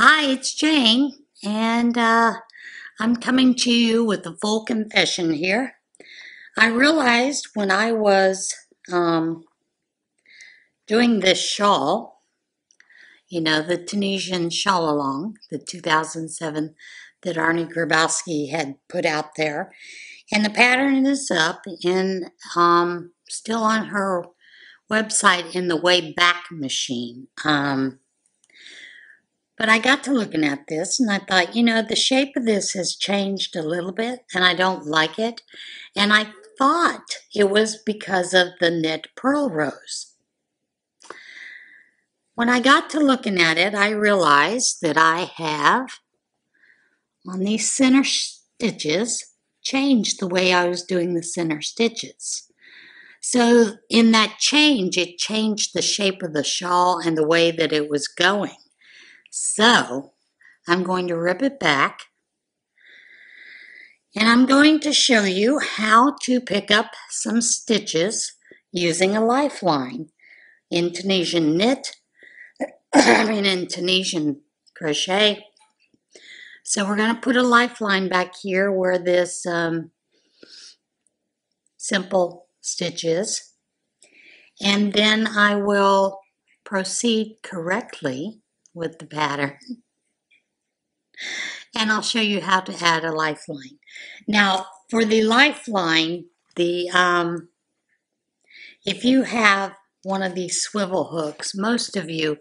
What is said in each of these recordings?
Hi, it's Jane, and uh, I'm coming to you with a full confession here. I realized when I was um, doing this shawl, you know, the Tunisian shawl along, the 2007 that Arnie Grabowski had put out there, and the pattern is up and um, still on her website in the Wayback Machine. Um, but I got to looking at this and I thought, you know, the shape of this has changed a little bit and I don't like it. And I thought it was because of the knit purl rows. When I got to looking at it, I realized that I have on these center stitches changed the way I was doing the center stitches. So in that change, it changed the shape of the shawl and the way that it was going. So I'm going to rip it back and I'm going to show you how to pick up some stitches using a lifeline in Tunisian knit, I mean in Tunisian crochet. So we're going to put a lifeline back here where this um, simple stitch is. And then I will proceed correctly with the pattern. And I'll show you how to add a lifeline. Now, for the lifeline, the um, if you have one of these swivel hooks, most of you,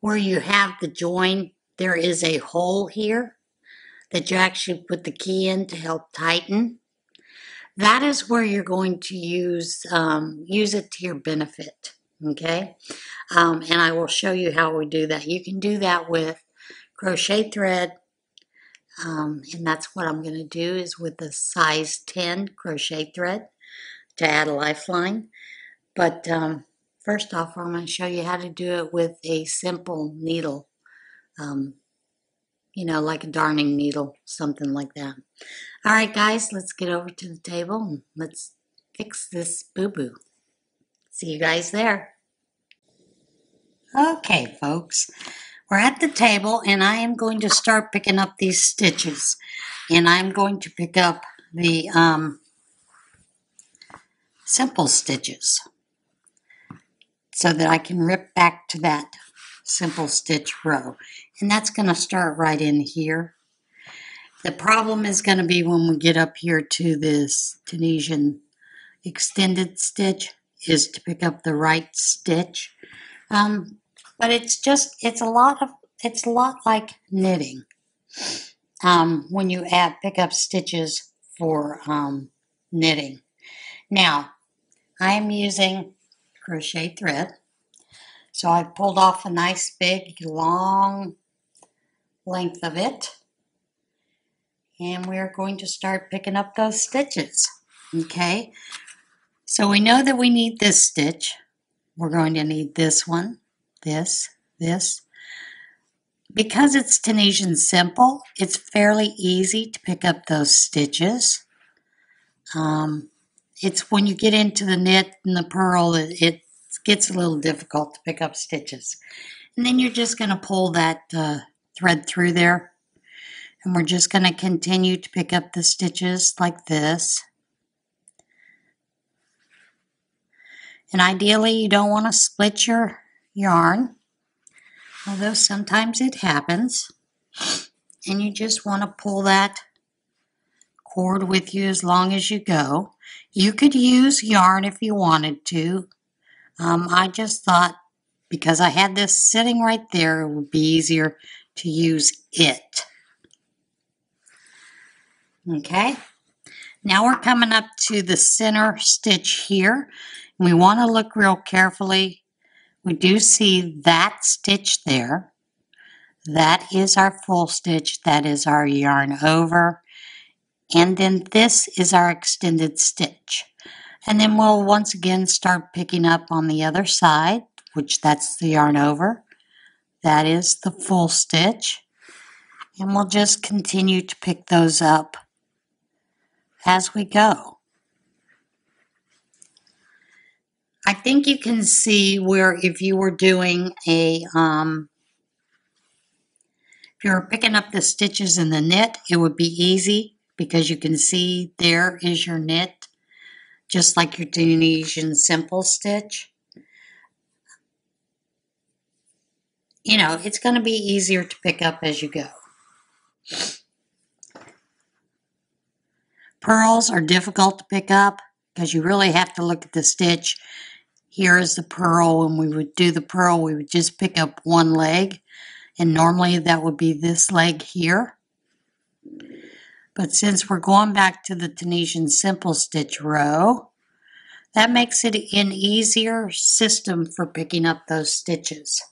where you have the join, there is a hole here that you actually put the key in to help tighten. That is where you're going to use um, use it to your benefit okay? Um, and I will show you how we do that. You can do that with crochet thread, um, and that's what I'm going to do is with the size 10 crochet thread to add a lifeline. But um, first off, I'm going to show you how to do it with a simple needle, um, you know, like a darning needle, something like that. All right, guys, let's get over to the table and let's fix this boo-boo. See you guys there. Okay, folks, we're at the table and I am going to start picking up these stitches. And I'm going to pick up the um, simple stitches so that I can rip back to that simple stitch row. And that's going to start right in here. The problem is going to be when we get up here to this Tunisian extended stitch is to pick up the right stitch. Um, but it's just it's a lot of it's a lot like knitting um, when you add pick up stitches for um, knitting. Now I am using crochet thread, so I pulled off a nice big long length of it, and we're going to start picking up those stitches. Okay, so we know that we need this stitch. We're going to need this one, this, this. Because it's Tunisian simple, it's fairly easy to pick up those stitches. Um, it's when you get into the knit and the purl, it, it gets a little difficult to pick up stitches. And then you're just going to pull that uh, thread through there. And we're just going to continue to pick up the stitches like this. And ideally, you don't want to split your yarn, although sometimes it happens. And you just want to pull that cord with you as long as you go. You could use yarn if you wanted to. Um, I just thought because I had this sitting right there, it would be easier to use it. Okay, now we're coming up to the center stitch here. We want to look real carefully we do see that stitch there. That is our full stitch. That is our yarn over. And then this is our extended stitch. And then we'll once again start picking up on the other side, which that's the yarn over. That is the full stitch. And we'll just continue to pick those up as we go. I think you can see where if you were doing a um, If you were picking up the stitches in the knit, it would be easy because you can see there is your knit, just like your Tunisian simple stitch. You know, it's going to be easier to pick up as you go. Purls are difficult to pick up because you really have to look at the stitch. Here is the purl. When we would do the purl, we would just pick up one leg. And normally that would be this leg here. But since we're going back to the Tunisian simple stitch row, that makes it an easier system for picking up those stitches.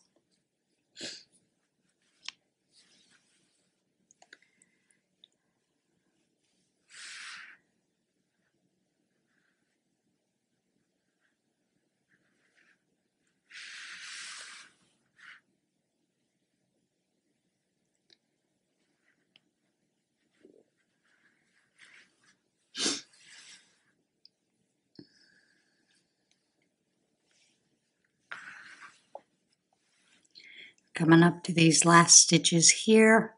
Coming up to these last stitches here.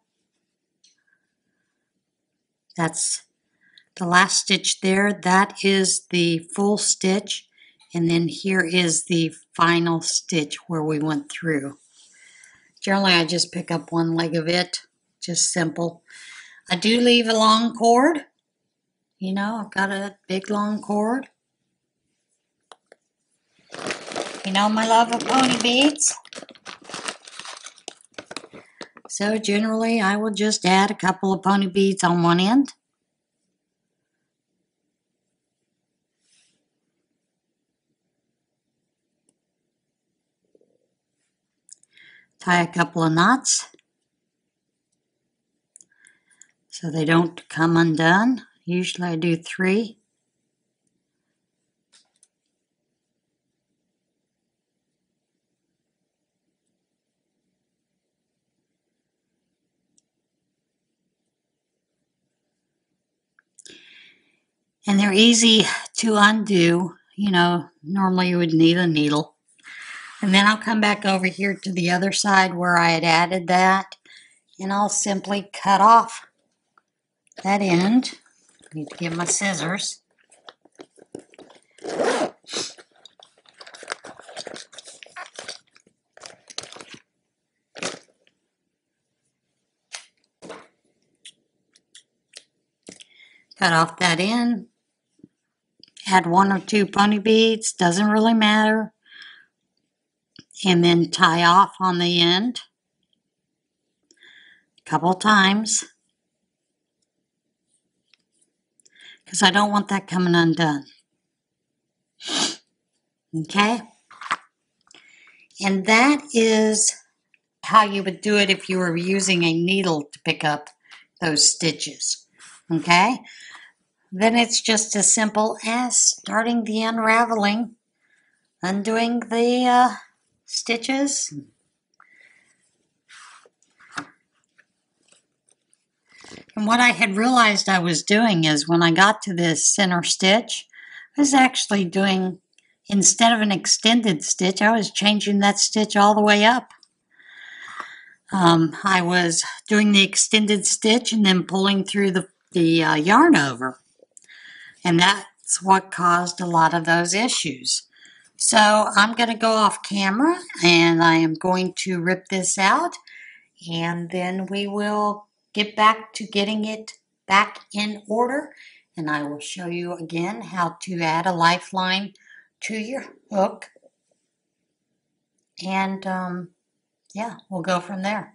That's the last stitch there. That is the full stitch. And then here is the final stitch where we went through. Generally, I just pick up one leg of it, just simple. I do leave a long cord. You know, I've got a big long cord. You know my love of pony beads. So generally I will just add a couple of pony beads on one end. Tie a couple of knots so they don't come undone. Usually I do three. And they're easy to undo. You know, normally you would need a needle. And then I'll come back over here to the other side where I had added that, and I'll simply cut off that end. Need to get my scissors. Cut off that end add one or two pony beads, doesn't really matter. And then tie off on the end a couple times because I don't want that coming undone. Okay? And that is how you would do it if you were using a needle to pick up those stitches. Okay? Then it's just as simple as starting the unraveling, undoing the uh, stitches. And what I had realized I was doing is when I got to this center stitch, I was actually doing, instead of an extended stitch, I was changing that stitch all the way up. Um, I was doing the extended stitch and then pulling through the, the uh, yarn over. And that's what caused a lot of those issues. So I'm going to go off camera and I am going to rip this out and then we will get back to getting it back in order and I will show you again how to add a lifeline to your hook and um, yeah we'll go from there.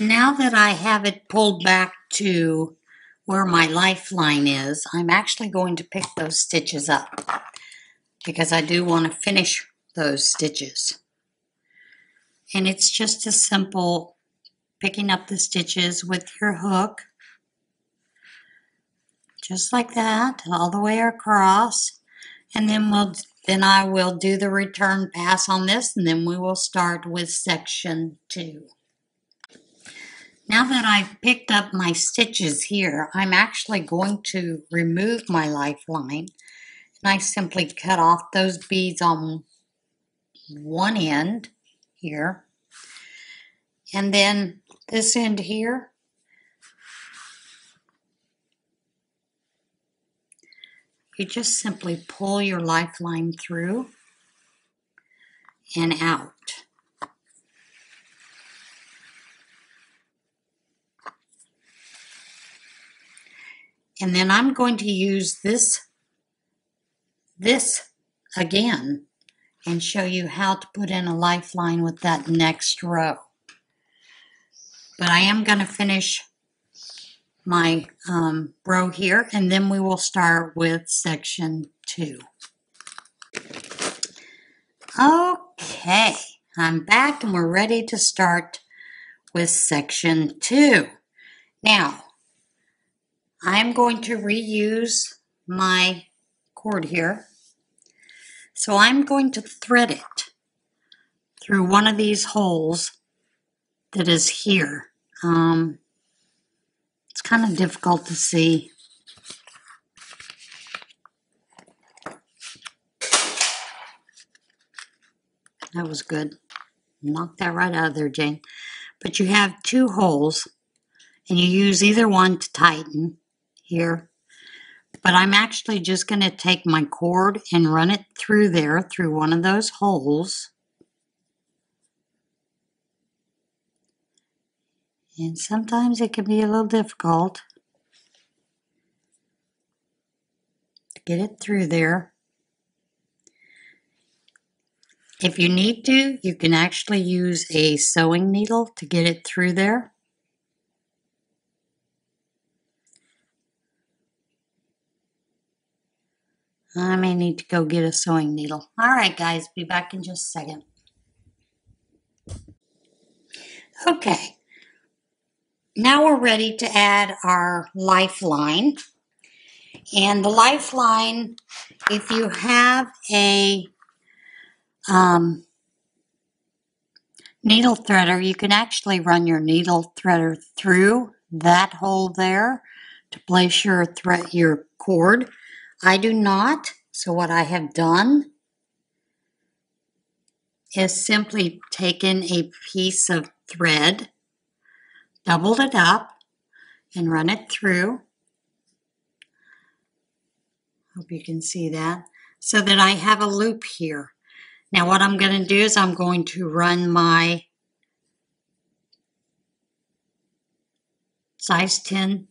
Now that I have it pulled back to where my lifeline is, I'm actually going to pick those stitches up because I do want to finish those stitches. And it's just as simple picking up the stitches with your hook, just like that, all the way across. And then we'll then I will do the return pass on this and then we will start with section two. Now that I've picked up my stitches here, I'm actually going to remove my lifeline. And I simply cut off those beads on one end here. And then this end here, you just simply pull your lifeline through and out. And then I'm going to use this, this again and show you how to put in a lifeline with that next row. But I am going to finish my um, row here and then we will start with section two. Okay, I'm back and we're ready to start with section two. Now, I'm going to reuse my cord here. So I'm going to thread it through one of these holes that is here. Um, it's kind of difficult to see. That was good. Knock that right out of there, Jane. But you have two holes, and you use either one to tighten here. But I'm actually just going to take my cord and run it through there, through one of those holes. And sometimes it can be a little difficult to get it through there. If you need to, you can actually use a sewing needle to get it through there. I may need to go get a sewing needle. All right, guys, be back in just a second. Okay, now we're ready to add our lifeline. And the lifeline, if you have a um, needle threader, you can actually run your needle threader through that hole there to place your thread your cord. I do not. So what I have done is simply taken a piece of thread, doubled it up, and run it through. Hope you can see that. So that I have a loop here. Now what I'm going to do is I'm going to run my size 10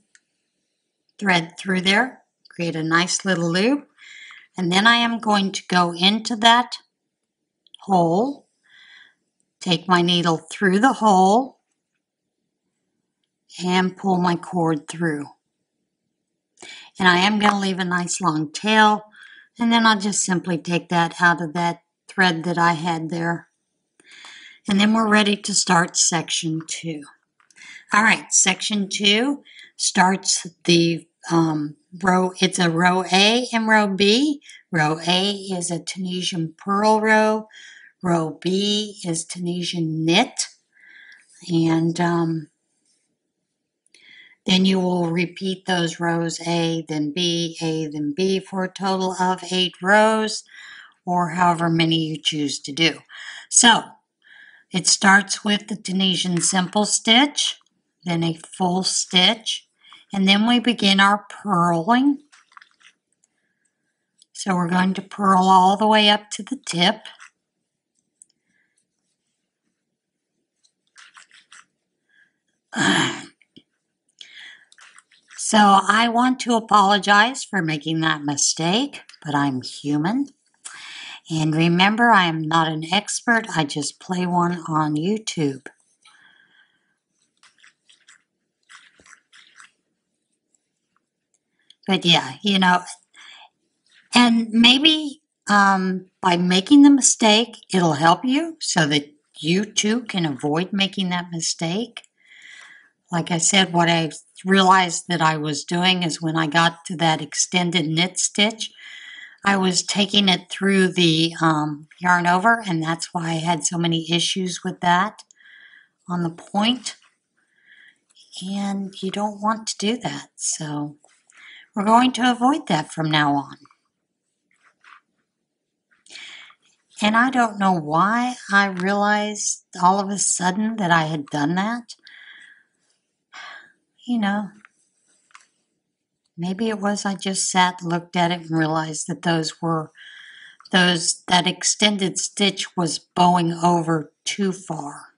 thread through there create a nice little loop. And then I am going to go into that hole, take my needle through the hole, and pull my cord through. And I am going to leave a nice long tail, and then I'll just simply take that out of that thread that I had there. And then we're ready to start section two. All right, section two starts the um, row, it's a row A and row B. Row A is a Tunisian purl row. Row B is Tunisian knit. And um, then you will repeat those rows A, then B, A, then B for a total of eight rows or however many you choose to do. So it starts with the Tunisian simple stitch, then a full stitch, and then we begin our purling. So we're going to purl all the way up to the tip. So I want to apologize for making that mistake, but I'm human. And remember, I am not an expert. I just play one on YouTube. But yeah, you know, and maybe um, by making the mistake, it'll help you so that you too can avoid making that mistake. Like I said, what I realized that I was doing is when I got to that extended knit stitch, I was taking it through the um, yarn over, and that's why I had so many issues with that on the point. And you don't want to do that. So we're going to avoid that from now on. And I don't know why I realized all of a sudden that I had done that. You know, maybe it was I just sat, looked at it, and realized that those were those that extended stitch was bowing over too far.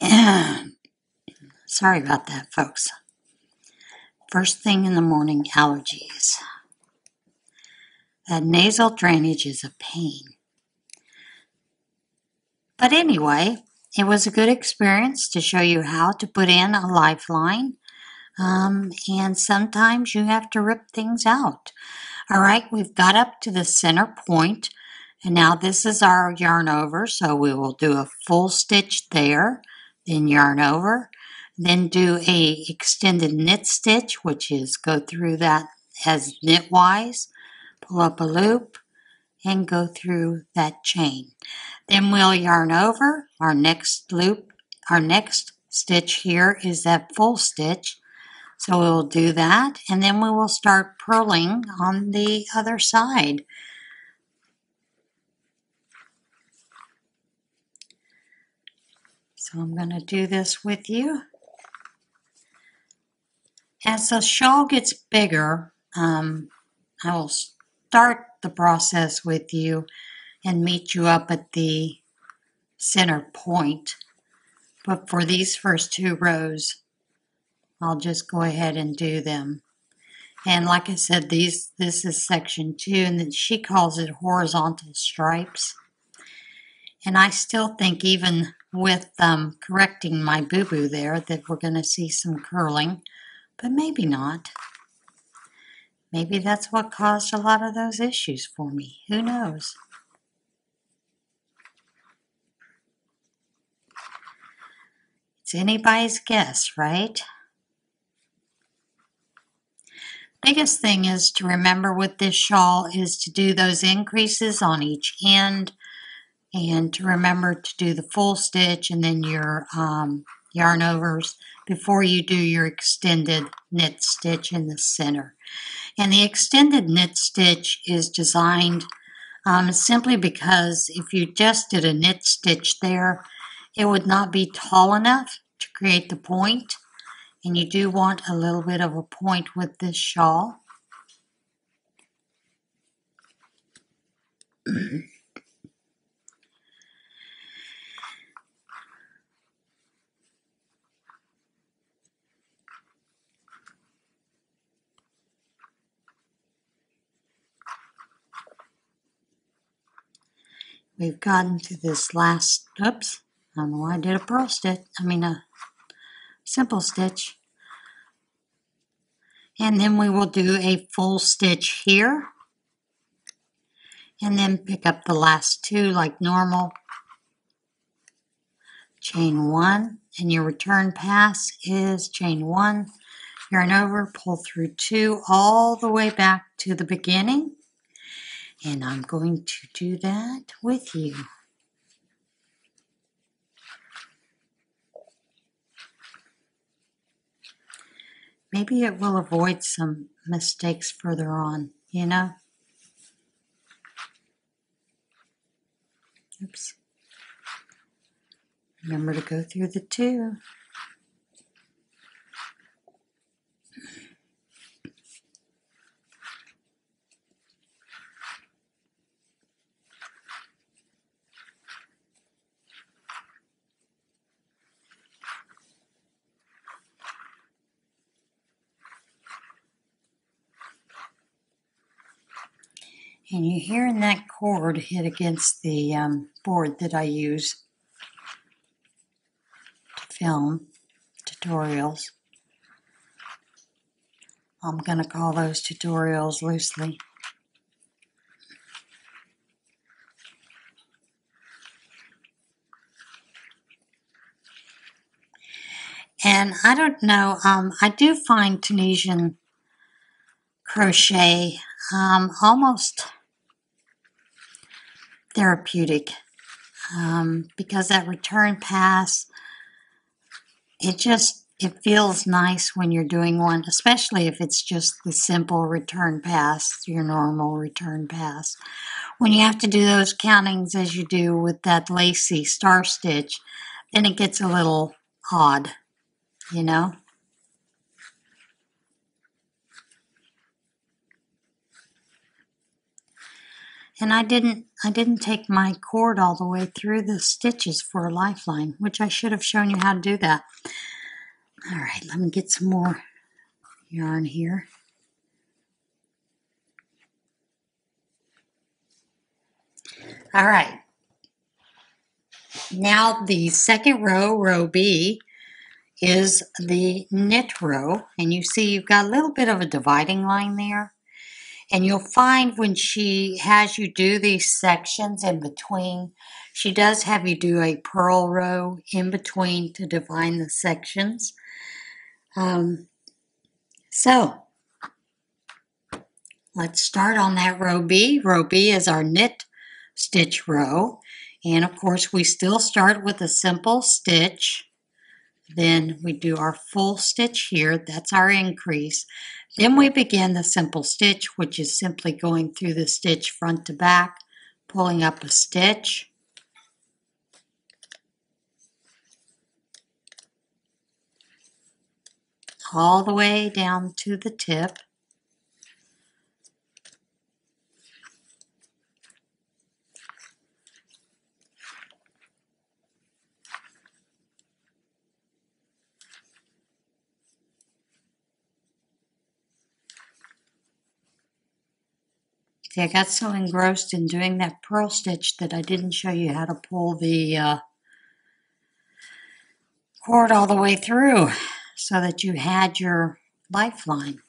Sorry about that, folks. First thing in the morning, allergies. That nasal drainage is a pain. But anyway, it was a good experience to show you how to put in a lifeline. Um, and sometimes you have to rip things out. All right, we've got up to the center point, and now this is our yarn over, so we will do a full stitch there, then yarn over, then do a extended knit stitch, which is go through that as knitwise, pull up a loop, and go through that chain. Then we'll yarn over. Our next loop, our next stitch here is that full stitch. So we'll do that and then we will start purling on the other side. So I'm going to do this with you. As the shawl gets bigger, um, I will start the process with you and meet you up at the center point. But for these first two rows, I'll just go ahead and do them. And like I said, these this is section two, and then she calls it horizontal stripes. And I still think even with um, correcting my boo-boo there that we're going to see some curling, but maybe not. Maybe that's what caused a lot of those issues for me. Who knows? It's anybody's guess, right? Biggest thing is to remember with this shawl is to do those increases on each end and to remember to do the full stitch and then your um, yarn overs before you do your extended knit stitch in the center. And the extended knit stitch is designed um, simply because if you just did a knit stitch there, it would not be tall enough to create the point. And you do want a little bit of a point with this shawl. We've gotten to this last, oops, I don't know why I did a purl stitch, I mean a simple stitch. And then we will do a full stitch here. And then pick up the last two like normal. Chain one, and your return pass is chain one, yarn over, pull through two all the way back to the beginning and I'm going to do that with you. Maybe it will avoid some mistakes further on, you know? Oops. Remember to go through the two. And you're hearing that cord hit against the um, board that I use to film tutorials. I'm going to call those tutorials loosely. And I don't know, um, I do find Tunisian crochet um, almost therapeutic um, because that return pass, it just it feels nice when you're doing one, especially if it's just the simple return pass, your normal return pass. When you have to do those countings as you do with that lacy star stitch, then it gets a little odd, you know? And I didn't I didn't take my cord all the way through the stitches for a lifeline, which I should have shown you how to do that. All right, let me get some more yarn here. All right. Now the second row, row B, is the knit row. And you see you've got a little bit of a dividing line there. And you'll find when she has you do these sections in between, she does have you do a purl row in between to define the sections. Um, so, let's start on that row B. Row B is our knit stitch row. And of course, we still start with a simple stitch. Then we do our full stitch here. That's our increase. Then we begin the simple stitch, which is simply going through the stitch front to back, pulling up a stitch. all the way down to the tip. See, I got so engrossed in doing that purl stitch that I didn't show you how to pull the uh, cord all the way through so that you had your lifeline.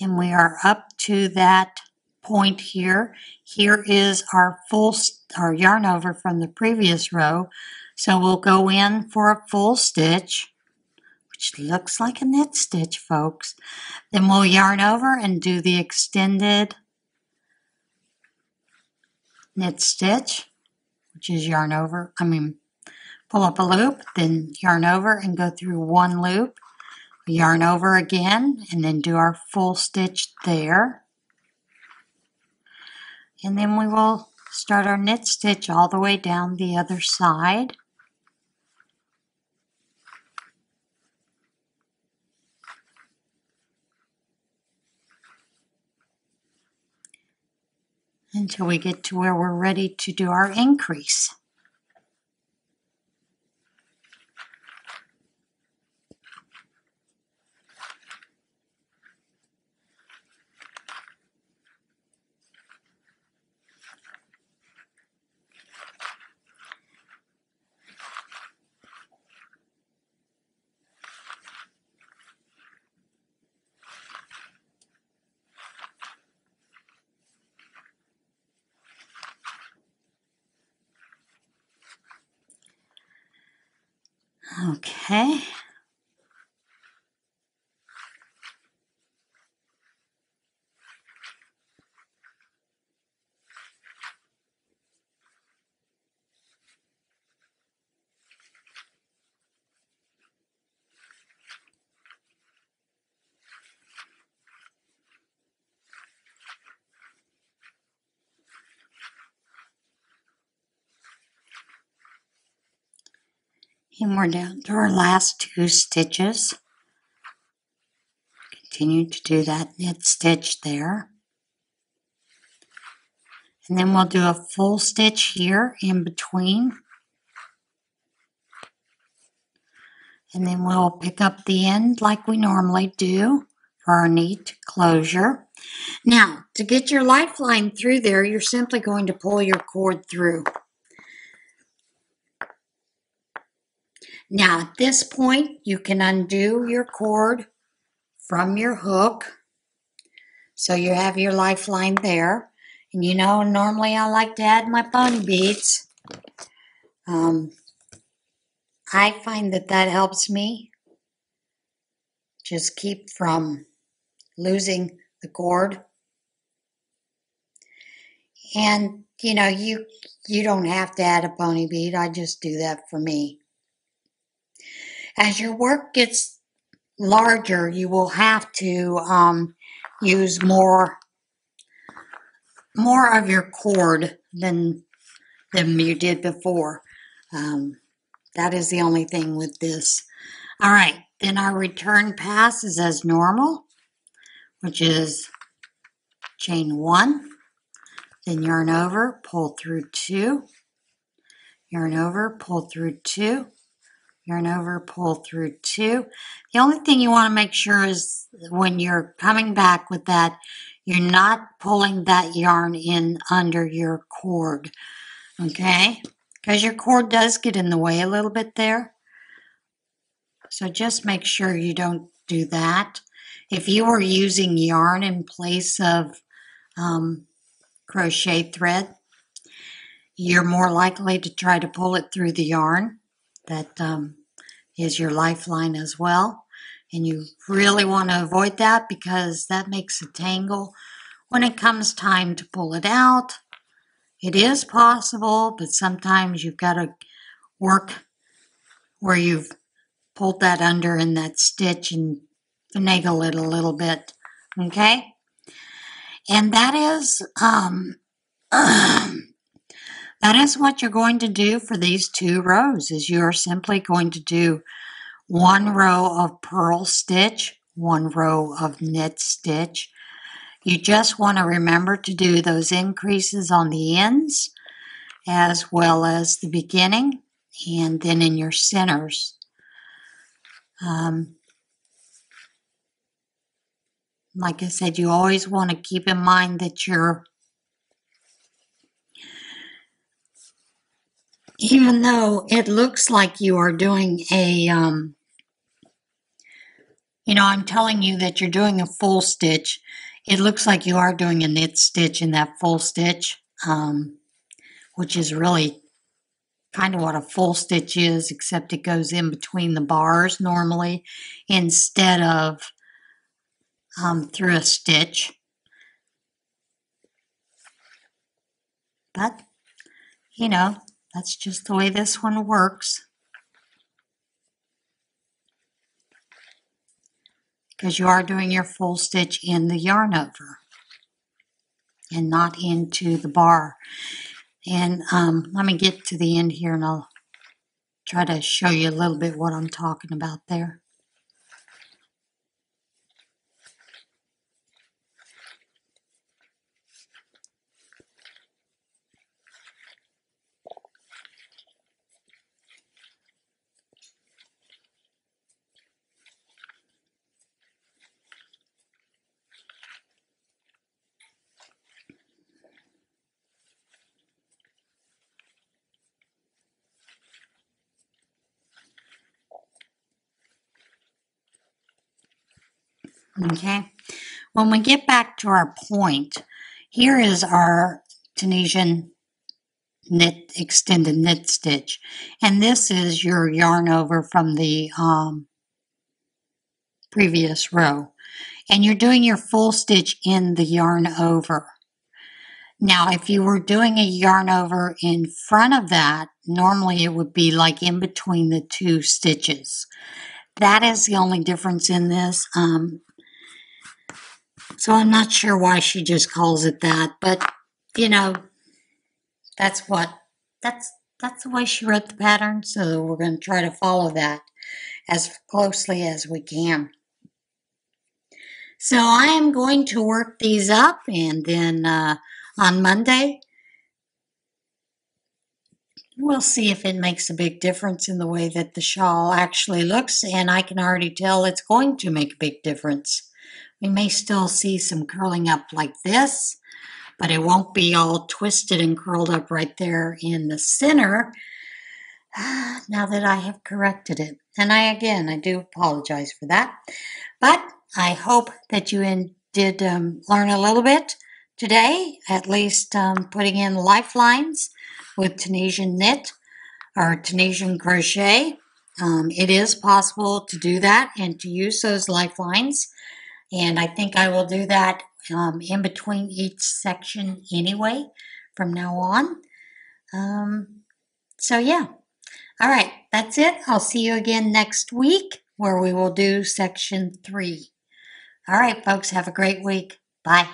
And we are up to that point here. Here is our full our yarn over from the previous row. So we'll go in for a full stitch, which looks like a knit stitch, folks. Then we'll yarn over and do the extended knit stitch, which is yarn over, I mean, pull up a loop, then yarn over and go through one loop yarn over again and then do our full stitch there and then we will start our knit stitch all the way down the other side until we get to where we're ready to do our increase. Okay. We're down to our last two stitches. Continue to do that knit stitch there. And then we'll do a full stitch here in between. And then we'll pick up the end like we normally do for our neat closure. Now, to get your lifeline through there, you're simply going to pull your cord through. Now at this point, you can undo your cord from your hook. So you have your lifeline there. And you know, normally I like to add my pony beads. Um, I find that that helps me just keep from losing the cord. And you know, you you don't have to add a pony bead. I just do that for me. As your work gets larger, you will have to um, use more more of your cord than than you did before. Um, that is the only thing with this. All right, then our return pass is as normal, which is chain one, then yarn over, pull through two, yarn over, pull through two, yarn over, pull through two. The only thing you want to make sure is when you're coming back with that, you're not pulling that yarn in under your cord, okay? Because your cord does get in the way a little bit there. So just make sure you don't do that. If you are using yarn in place of um, crochet thread, you're more likely to try to pull it through the yarn. That um, is your lifeline as well. And you really want to avoid that because that makes a tangle when it comes time to pull it out it is possible, but sometimes you've got to work where you've pulled that under in that stitch and finagle it a little bit. Okay? And that is um, that is what you're going to do for these two rows is you're simply going to do one row of purl stitch, one row of knit stitch, you just want to remember to do those increases on the ends as well as the beginning and then in your centers. Um, like I said, you always want to keep in mind that you're, even though it looks like you are doing a, um, you know, I'm telling you that you're doing a full stitch, it looks like you are doing a knit stitch in that full stitch, um, which is really kind of what a full stitch is, except it goes in between the bars normally instead of um, through a stitch. But, you know, that's just the way this one works. because you are doing your full stitch in the yarn over and not into the bar. And um, let me get to the end here and I'll try to show you a little bit what I'm talking about there. Okay, when we get back to our point, here is our Tunisian knit extended knit stitch. And this is your yarn over from the um, previous row. And you're doing your full stitch in the yarn over. Now if you were doing a yarn over in front of that normally it would be like in between the two stitches. That is the only difference in this. Um, so I'm not sure why she just calls it that, but you know, that's what that's that's the way she wrote the pattern, so we're going to try to follow that as closely as we can. So I am going to work these up and then uh, on Monday we'll see if it makes a big difference in the way that the shawl actually looks and I can already tell it's going to make a big difference. We may still see some curling up like this, but it won't be all twisted and curled up right there in the center. now that I have corrected it. And I, again, I do apologize for that. But I hope that you in, did um, learn a little bit today, at least um, putting in lifelines with Tunisian knit or Tunisian crochet. Um, it is possible to do that and to use those lifelines. And I think I will do that um, in between each section anyway from now on. Um, so, yeah. All right, that's it. I'll see you again next week where we will do section three. All right, folks, have a great week. Bye.